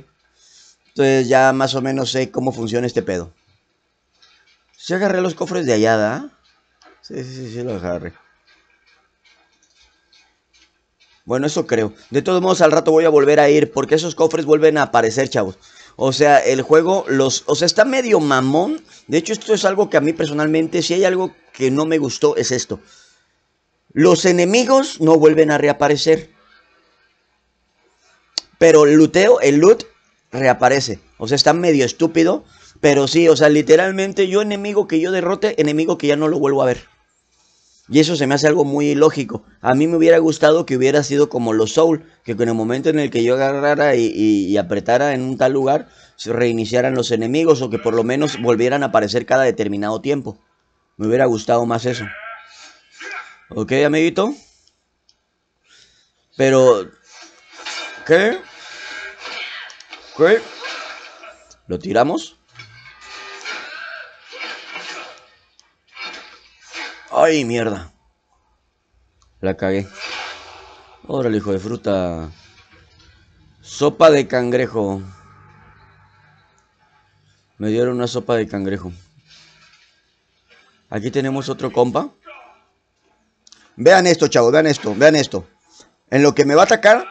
Entonces ya más o menos sé cómo funciona este pedo. Si agarré los cofres de allá, ¿da? Sí, sí, sí, sí, los agarré. Bueno, eso creo. De todos modos, al rato voy a volver a ir porque esos cofres vuelven a aparecer, chavos. O sea, el juego los... O sea, está medio mamón. De hecho, esto es algo que a mí personalmente, si hay algo que no me gustó, es esto. Los enemigos no vuelven a reaparecer. Pero el looteo, el loot, reaparece. O sea, está medio estúpido. Pero sí, o sea, literalmente yo enemigo que yo derrote, enemigo que ya no lo vuelvo a ver. Y eso se me hace algo muy ilógico. A mí me hubiera gustado que hubiera sido como los Soul, que en el momento en el que yo agarrara y, apretara en un tal lugar, se reiniciaran los enemigos o que por lo menos volvieran a aparecer cada determinado tiempo. Me hubiera gustado más eso. ¿Ok, amiguito? Pero... ¿Qué? ¿Lo tiramos? Ay, mierda. La cagué. Órale, hijo de fruta. Sopa de cangrejo. Me dieron una sopa de cangrejo. Aquí tenemos otro compa. Vean esto, chavos, vean esto, vean esto. En lo que me va a atacar,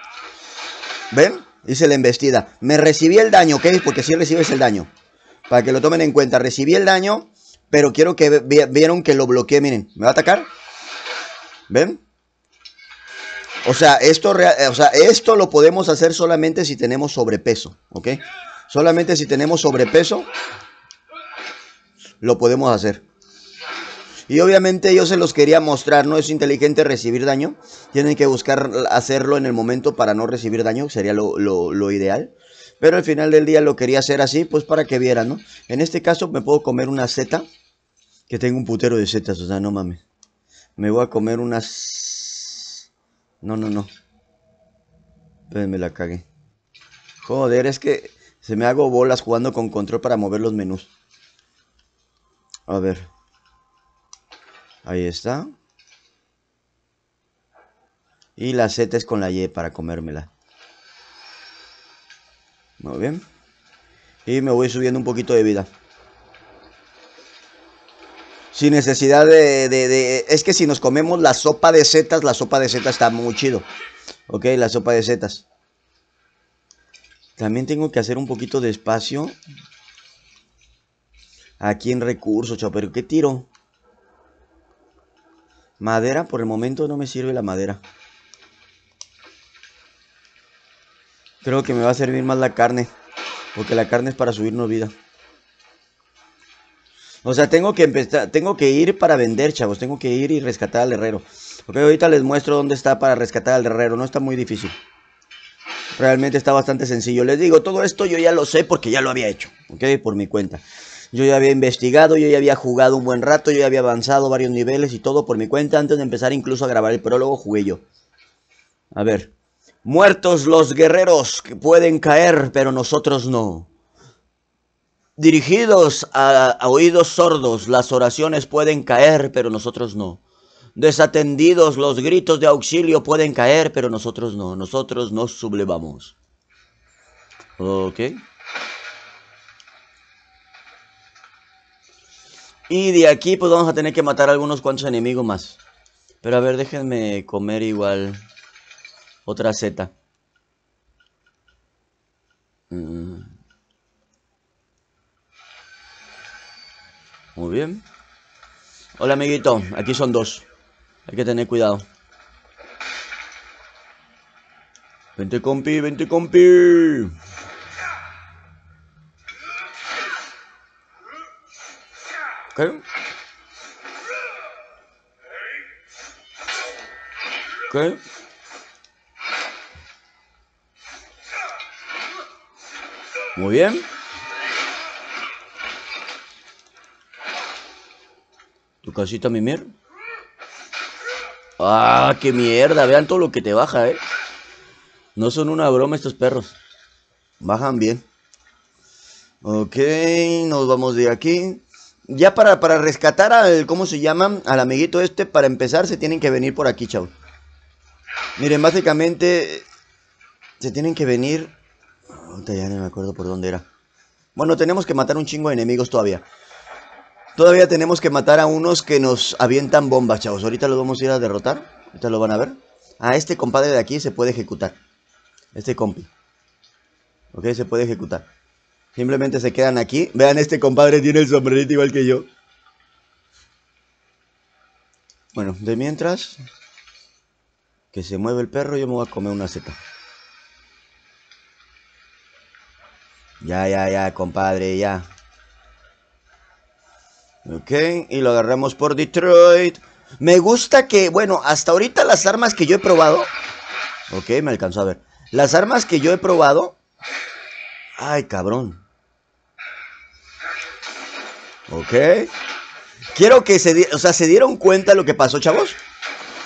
¿ven? Hice la embestida. Me recibí el daño, ¿ok? Porque si recibes el daño. Para que lo tomen en cuenta. Recibí el daño pero quiero que vieron que lo bloqueé, miren. ¿Me va a atacar? ¿Ven? O sea, esto, o sea, esto lo podemos hacer solamente si tenemos sobrepeso, ¿ok? Solamente si tenemos sobrepeso, lo podemos hacer. Y obviamente yo se los quería mostrar, no es inteligente recibir daño. Tienen que buscar hacerlo en el momento para no recibir daño, sería lo, lo ideal. Pero al final del día lo quería hacer así, pues para que vieran, ¿no? En este caso me puedo comer una seta que tengo un putero de setas, o sea, no mames. Me voy a comer unas... No, no, no. me la cagué. Joder, es que se me hago bolas jugando con control para mover los menús. A ver. Ahí está. Y la Z es con la Y para comérmela. Muy bien. Y me voy subiendo un poquito de vida. Sin necesidad de, Es que si nos comemos la sopa de setas, la sopa de setas está muy chido. Ok, la sopa de setas. También tengo que hacer un poquito de espacio. Aquí en recursos, chao. Pero ¿qué tiro? Madera, por el momento no me sirve la madera. Creo que me va a servir más la carne. Porque la carne es para subirnos vida. O sea, tengo que empezar, tengo que ir para vender, chavos. Tengo que ir y rescatar al herrero. Ok, ahorita les muestro dónde está para rescatar al herrero. No está muy difícil. Realmente está bastante sencillo. Les digo, todo esto yo ya lo sé porque ya lo había hecho. Ok, por mi cuenta. Yo ya había investigado, yo ya había jugado un buen rato, yo ya había avanzado varios niveles y todo por mi cuenta. Antes de empezar incluso a grabar el prólogo, jugué yo. A ver. Muertos los guerreros que pueden caer, pero nosotros no. Dirigidos a, oídos sordos, las oraciones pueden caer, pero nosotros no. Desatendidos, los gritos de auxilio pueden caer, pero nosotros no. Nosotros nos sublevamos. Ok. Y de aquí pues vamos a tener que matar a algunos cuantos enemigos más. Pero a ver, déjenme comer igual otra Z. Mm. Muy bien. Hola amiguito, aquí son dos. Hay que tener cuidado. Vente compi, vente compi. ¿Qué? ¿Qué? Muy bien. Tu casita mimir. Ah, qué mierda. Vean todo lo que te baja, eh. No son una broma estos perros. Bajan bien. Ok, nos vamos de aquí. Ya para, para rescatar al, ¿cómo se llama? Al amiguito este, para empezar se tienen que venir por aquí, chao. Miren, básicamente se tienen que venir... Ahorita ya no me acuerdo por dónde era. Bueno, tenemos que matar un chingo de enemigos todavía. Todavía tenemos que matar a unos que nos avientan bombas, chavos. Ahorita los vamos a ir a derrotar. Ahorita lo van a ver. A este compadre de aquí se puede ejecutar. Este compi. Ok, se puede ejecutar. Simplemente se quedan aquí. Vean, este compadre tiene el sombrerito igual que yo. Bueno, de mientras que se mueve el perro, yo me voy a comer una seta. Ya, ya, ya, compadre, ya. Ok, y lo agarramos por Detroit. Me gusta que, bueno, hasta ahorita las armas que yo he probado. Ok, me alcanzó a ver. Las armas que yo he probado. Ay, cabrón. Ok. Quiero que se, o sea, se dieron cuenta de lo que pasó, chavos.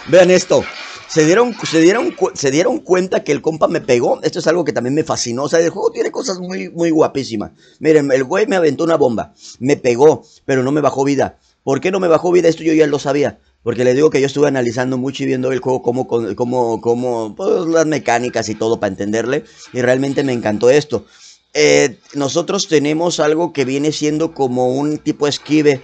Vean esto. Se dieron, se, dieron, se dieron cuenta que el compa me pegó. Esto es algo que también me fascinó. O sea, el juego tiene cosas muy, muy guapísimas. Miren, el güey me aventó una bomba. Me pegó, pero no me bajó vida. ¿Por qué no me bajó vida? Esto yo ya lo sabía. Porque le digo que yo estuve analizando mucho y viendo el juego como, como, como pues, las mecánicas y todo para entenderle. Y realmente me encantó esto. Eh, nosotros tenemos algo que viene siendo como un tipo esquive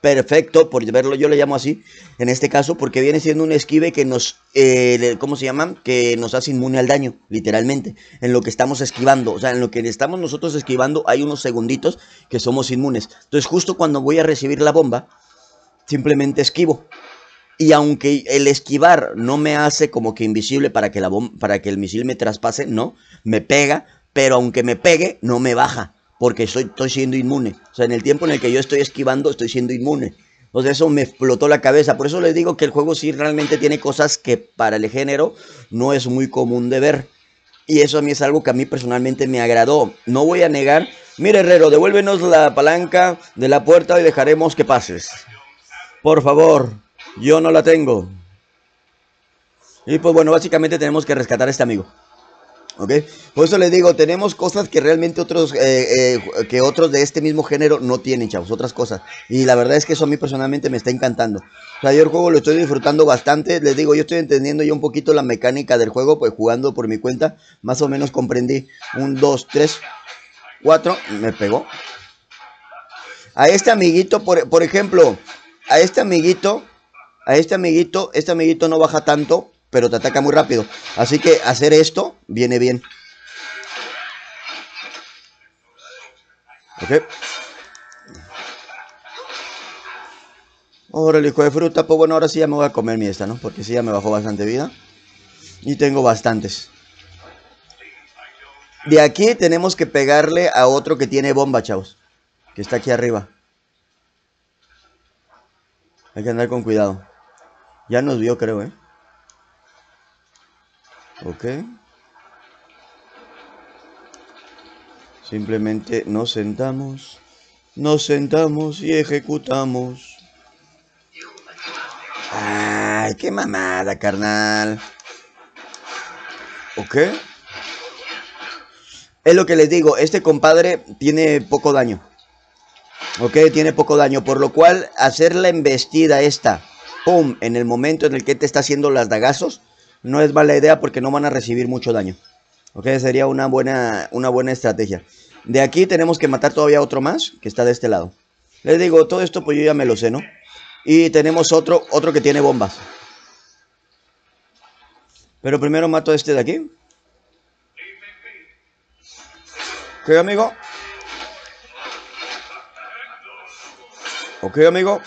perfecto, por verlo yo le llamo así, en este caso, porque viene siendo un esquive que nos, eh, ¿cómo se llama? Que nos hace inmune al daño, literalmente, en lo que estamos esquivando, o sea, en lo que estamos nosotros esquivando hay unos segunditos que somos inmunes. Entonces justo cuando voy a recibir la bomba, simplemente esquivo. Y aunque el esquivar no me hace como que invisible para que, la para que el misil me traspase, no, me pega, pero aunque me pegue, no me baja, porque estoy siendo inmune. O sea, en el tiempo en el que yo estoy esquivando, estoy siendo inmune. O sea, eso me explotó la cabeza. Por eso les digo que el juego sí realmente tiene cosas que para el género no es muy común de ver. Y eso a mí es algo que a mí personalmente me agradó. No voy a negar. Mire, Herrero, devuélvenos la palanca de la puerta y dejaremos que pases. Por favor, yo no la tengo. Y pues bueno, básicamente tenemos que rescatar a este amigo. ¿Ok? Por eso les digo, tenemos cosas que realmente otros, eh, eh, que otros de este mismo género no tienen, chavos, otras cosas. Y la verdad es que eso a mí personalmente me está encantando. O sea, yo el juego lo estoy disfrutando bastante. Les digo, yo estoy entendiendo ya un poquito la mecánica del juego, pues jugando por mi cuenta, más o menos comprendí. Un, dos, tres, cuatro, me pegó. A este amiguito, por, por ejemplo, a este amiguito, a este amiguito, este amiguito no baja tanto, pero te ataca muy rápido. Así que hacer esto viene bien. Ok. Ahora el hijo de fruta, pues bueno, ahora sí ya me voy a comer mi esta, ¿no? Porque sí ya me bajó bastante vida. Y tengo bastantes. De aquí tenemos que pegarle a otro que tiene bomba, chavos. Que está aquí arriba. Hay que andar con cuidado. Ya nos vio, creo, ¿eh? Ok. Simplemente nos sentamos, nos sentamos y ejecutamos. Ay, qué mamada, carnal. ¿Ok? Es lo que les digo, este compadre tiene poco daño. ¿Ok? Tiene poco daño, por lo cual hacer la embestida esta, ¡pum!, en el momento en el que te está haciendo las dagazos, no es mala idea porque no van a recibir mucho daño. Ok, sería una buena, una buena estrategia. De aquí tenemos que matar todavía otro más que está de este lado. Les digo, todo esto pues yo ya me lo sé, ¿no? Y tenemos otro, otro que tiene bombas. Pero primero mato a este de aquí. Ok, amigo. Ok, amigo.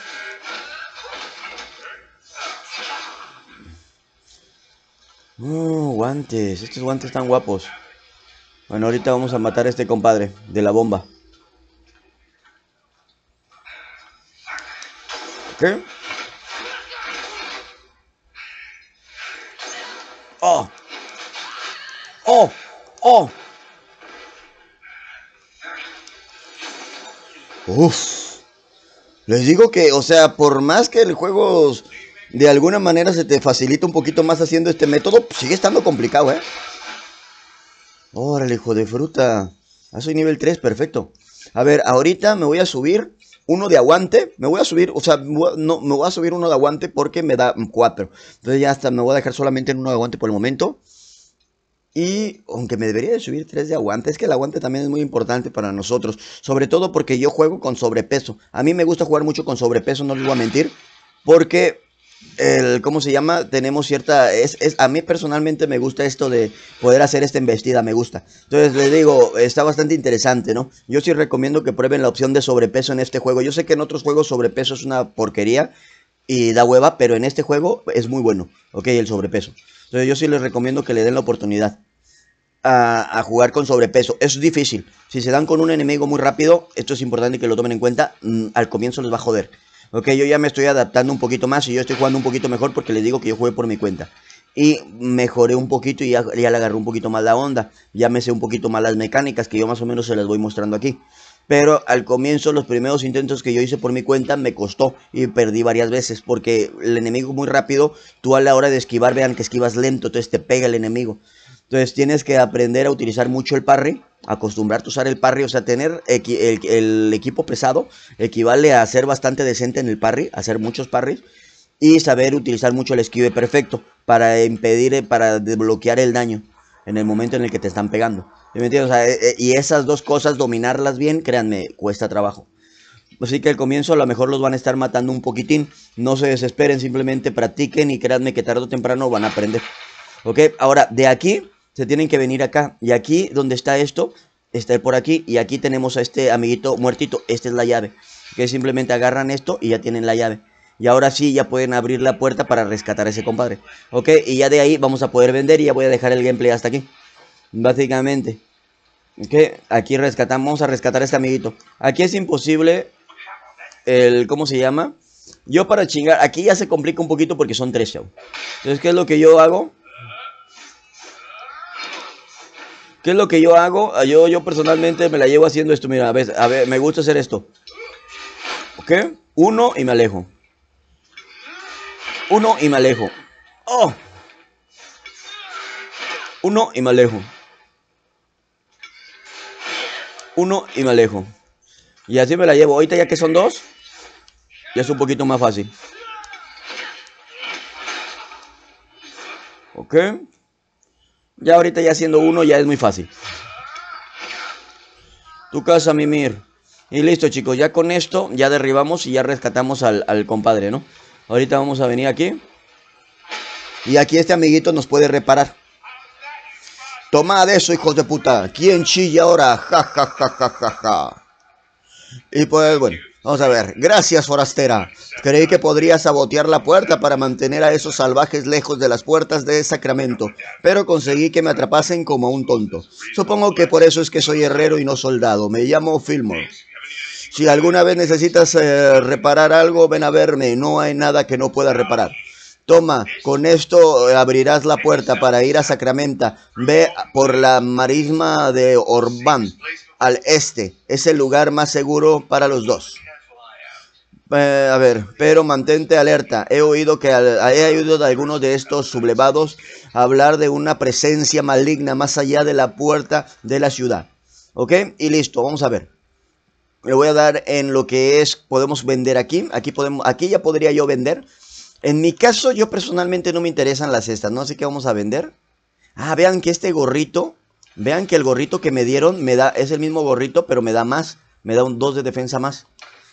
Oh, guantes. Estos guantes están guapos. Bueno, ahorita vamos a matar a este compadre de la bomba. ¿Qué? ¡Oh! ¡Oh! ¡Oh! Uf. Les digo que, o sea, por más que el juego de alguna manera se te facilita un poquito más haciendo este método, sigue estando complicado, ¿eh? Órale, hijo de fruta. Ah, soy nivel 3, perfecto. A ver, ahorita me voy a subir uno de aguante. Me voy a subir, o sea, no, me voy a subir uno de aguante porque me da 4. Entonces ya hasta me voy a dejar solamente en uno de aguante por el momento. Y aunque me debería de subir 3 de aguante, es que el aguante también es muy importante para nosotros. Sobre todo porque yo juego con sobrepeso. A mí me gusta jugar mucho con sobrepeso, no les voy a mentir. Porque el, ¿cómo se llama? Tenemos cierta, es, es, a mí personalmente me gusta esto de poder hacer esta embestida, me gusta. Entonces les digo, está bastante interesante, ¿no? Yo sí recomiendo que prueben la opción de sobrepeso en este juego. Yo sé que en otros juegos sobrepeso es una porquería y da hueva, pero en este juego es muy bueno, ¿ok? El sobrepeso. Entonces yo sí les recomiendo que le den la oportunidad a, jugar con sobrepeso. Es difícil. Si se dan con un enemigo muy rápido, esto es importante que lo tomen en cuenta, mm, al comienzo les va a joder. Ok, yo ya me estoy adaptando un poquito más y yo estoy jugando un poquito mejor porque les digo que yo jugué por mi cuenta. Y mejoré un poquito y ya, le agarré un poquito más la onda. Ya me sé un poquito más las mecánicas que yo más o menos se las voy mostrando aquí. Pero al comienzo, los primeros intentos que yo hice por mi cuenta me costó y perdí varias veces. Porque el enemigo muy rápido, tú a la hora de esquivar, vean que esquivas lento, entonces te pega el enemigo. Entonces tienes que aprender a utilizar mucho el parry, acostumbrarte a usar el parry, o sea, tener el, equipo pesado equivale a ser bastante decente en el parry, hacer muchos parries y saber utilizar mucho el esquive perfecto para impedir, para desbloquear el daño en el momento en el que te están pegando. ¿Me entiendes? Eh, eh, y esas dos cosas, dominarlas bien, créanme, cuesta trabajo. Así que al comienzo a lo mejor los van a estar matando un poquitín. No se desesperen, simplemente practiquen y créanme que tarde o temprano van a aprender. ¿Ok? Ahora, de aquí se tienen que venir acá. Y aquí, donde está esto, está por aquí. Y aquí tenemos a este amiguito muertito. Esta es la llave. Que simplemente agarran esto y ya tienen la llave. Y ahora sí, ya pueden abrir la puerta para rescatar a ese compadre. Ok, y ya de ahí vamos a poder vender y ya voy a dejar el gameplay hasta aquí. Básicamente. Ok, aquí rescatamos, vamos a rescatar a este amiguito. Aquí es imposible el, ¿cómo se llama? Yo para chingar, aquí ya se complica un poquito porque son tres show. Entonces, ¿qué es lo que yo hago? ¿Qué es lo que yo hago? Ah, yo, yo personalmente me la llevo haciendo esto. Mira, a ver, a ver, me gusta hacer esto. ¿Ok? Uno y me alejo. Uno y me alejo. ¡Oh! Uno y me alejo. uno y me alejo. Y así me la llevo. Ahorita ya que son dos, ya es un poquito más fácil. Ok. Ya ahorita ya siendo uno ya es muy fácil. Tu casa, Mimir. Y listo, chicos. Ya con esto ya derribamos y ya rescatamos al, al compadre, ¿no? Ahorita vamos a venir aquí. Y aquí este amiguito nos puede reparar. Toma de eso, hijos de puta. ¿Quién chilla ahora? Ja, ja, ja, ja, ja, ja. Y pues bueno, vamos a ver. Gracias, forastera. Creí que podría sabotear la puerta para mantener a esos salvajes lejos de las puertas de Sacramento, pero conseguí que me atrapasen como un tonto. Supongo que por eso es que soy herrero y no soldado. Me llamo Fillmore. Si alguna vez necesitas eh, reparar algo, ven a verme. No hay nada que no pueda reparar. Toma, con esto abrirás la puerta para ir a Sacramento. Ve por la marisma de Orbán al este. Es el lugar más seguro para los dos. Eh, a ver, pero mantente alerta. He oído que he oído de algunos de estos sublevados hablar de una presencia maligna más allá de la puerta de la ciudad. ¿Ok? Y listo, vamos a ver. Le voy a dar en lo que es, podemos vender aquí. Aquí, podemos, aquí ya podría yo vender. En mi caso, yo personalmente no me interesan las estas, ¿no? Así que vamos a vender. Ah, vean que este gorrito, vean que el gorrito que me dieron me da, es el mismo gorrito, pero me da más. Me da un 2 de defensa más.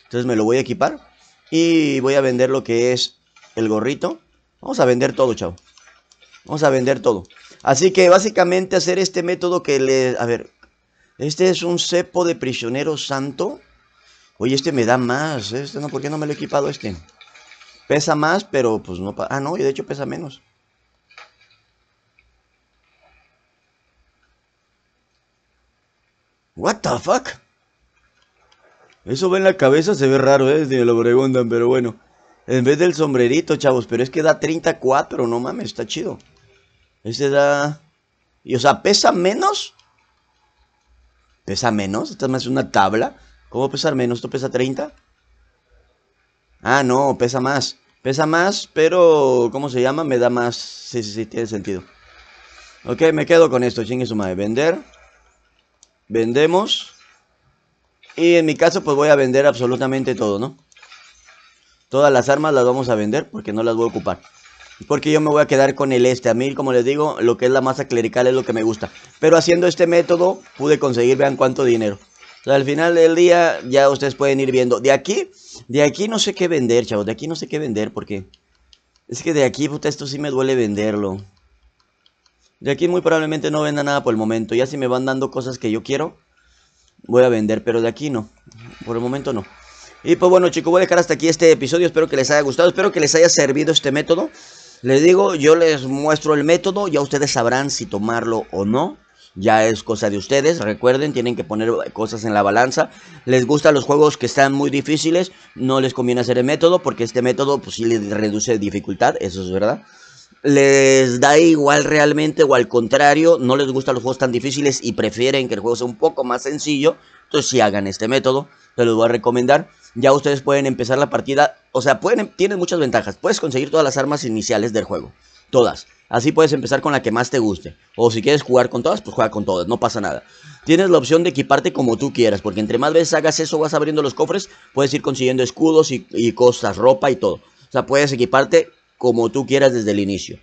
Entonces me lo voy a equipar. Y voy a vender lo que es el gorrito. Vamos a vender todo, chao. Vamos a vender todo. Así que básicamente hacer este método que le... A ver, este es un cepo de prisionero santo. Oye, este me da más. Este no, ¿por qué no me lo he equipado este? Pesa más, pero pues no... Ah, no, y de hecho pesa menos. What the fuck? Eso ve en la cabeza, se ve raro, ¿eh? Si me lo preguntan, pero bueno. En vez del sombrerito, chavos. Pero es que da 34, no mames, está chido. Ese da... Y o sea, pesa menos ¿Pesa menos? Esta es más una tabla. ¿Cómo pesar menos? ¿Esto pesa 30? Ah, no, pesa más. Pesa más, pero... ¿Cómo se llama? Me da más... Sí, sí, sí, tiene sentido. Ok, me quedo con esto, chingue su madre. Vender. Vendemos. Y en mi caso, pues voy a vender absolutamente todo, ¿no? Todas las armas las vamos a vender porque no las voy a ocupar. Porque yo me voy a quedar con el este. A mí, como les digo, lo que es la masa clerical es lo que me gusta. Pero haciendo este método pude conseguir, vean cuánto dinero. O sea, al final del día ya ustedes pueden ir viendo. De aquí, de aquí no sé qué vender, chavos. De aquí no sé qué vender porque... Es que de aquí, puta, esto sí me duele venderlo. De aquí muy probablemente no venda nada por el momento. Ya si me van dando cosas que yo quiero, voy a vender. Pero de aquí no. Por el momento no. Y pues bueno chicos, voy a dejar hasta aquí este episodio. Espero que les haya gustado. Espero que les haya servido este método. Les digo, yo les muestro el método, ya ustedes sabrán si tomarlo o no. Ya es cosa de ustedes, recuerden, tienen que poner cosas en la balanza. Les gustan los juegos que están muy difíciles, no les conviene hacer el método porque este método pues sí les reduce dificultad, eso es verdad. Les da igual realmente o al contrario, no les gustan los juegos tan difíciles y prefieren que el juego sea un poco más sencillo. Entonces si hagan este método, se los voy a recomendar ya ustedes pueden empezar la partida. O sea, pueden, tienen muchas ventajas. Puedes conseguir todas las armas iniciales del juego. Todas. Así puedes empezar con la que más te guste. O si quieres jugar con todas, pues juega con todas, no pasa nada. Tienes la opción de equiparte como tú quieras, porque entre más veces hagas eso, vas abriendo los cofres, puedes ir consiguiendo escudos y, y cosas, ropa y todo. O sea, puedes equiparte como tú quieras desde el inicio.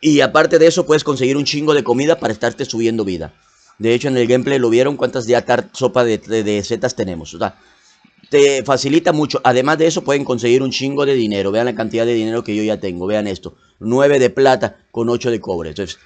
Y aparte de eso, puedes conseguir un chingo de comida para estarte subiendo vida. De hecho, en el gameplay lo vieron cuántas ya sopa de, de, de setas tenemos. O sea, te facilita mucho. Además de eso, pueden conseguir un chingo de dinero. Vean la cantidad de dinero que yo ya tengo. Vean esto. 9 de plata con 8 de cobre. Entonces,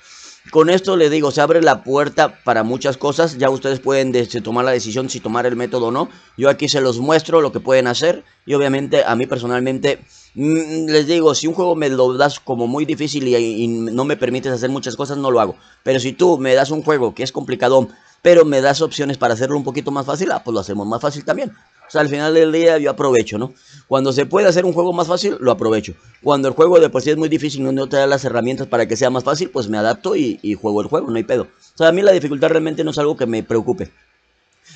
con esto les digo, se abre la puerta para muchas cosas. Ya ustedes pueden tomar la decisión si tomar el método o no. Yo aquí se los muestro lo que pueden hacer. Y obviamente a mí personalmente mm, les digo, si un juego me lo das como muy difícil y, y, no me permites hacer muchas cosas, no lo hago. Pero si tú me das un juego que es complicado, pero me das opciones para hacerlo un poquito más fácil, ah, pues lo hacemos más fácil también. O sea, al final del día yo aprovecho, ¿no? Cuando se puede hacer un juego más fácil, lo aprovecho. Cuando el juego de por sí es muy difícil y no te da las herramientas para que sea más fácil, pues me adapto y, juego el juego, no hay pedo. O sea, a mí la dificultad realmente no es algo que me preocupe.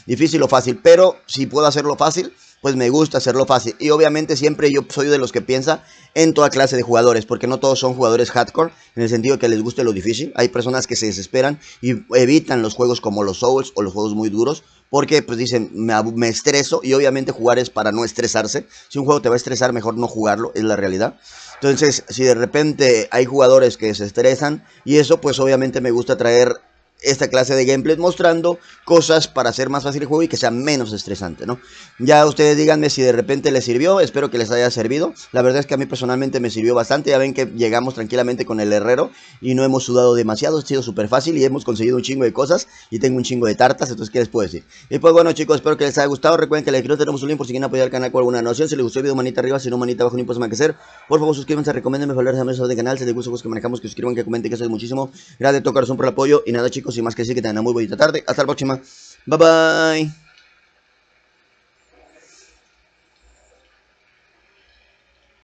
Difícil o fácil, pero si puedo hacerlo fácil, pues me gusta hacerlo fácil. Y obviamente siempre yo soy de los que piensa en toda clase de jugadores, porque no todos son jugadores hardcore, en el sentido que les guste lo difícil. Hay personas que se desesperan y evitan los juegos como los Souls o los juegos muy duros, porque pues dicen, me, me estreso y obviamente jugar es para no estresarse. Si un juego te va a estresar, mejor no jugarlo, es la realidad. Entonces, si de repente hay jugadores que se estresan y eso, pues obviamente me gusta traer esta clase de gameplay mostrando cosas para hacer más fácil el juego y que sea menos estresante, ¿no? Ya ustedes díganme si de repente les sirvió, espero que les haya servido. La verdad es que a mí personalmente me sirvió bastante, ya ven que llegamos tranquilamente con el herrero y no hemos sudado demasiado, ha sido súper fácil y hemos conseguido un chingo de cosas y tengo un chingo de tartas, entonces ¿qué les puedo decir? Y pues bueno chicos, espero que les haya gustado, recuerden que les quiero tenemos un link por si quieren apoyar el canal con alguna noción, si les gustó el video manita arriba, si no manita abajo, importa más que hacer, por favor suscríbanse, recomiéndenme, valores a del canal, si les gusta los que manejamos, que suscriban, que comenten, que eso es muchísimo, gracias de todo por el apoyo y nada chicos, y más que sí, que tengan muy bonita tarde. Hasta la próxima. Bye bye.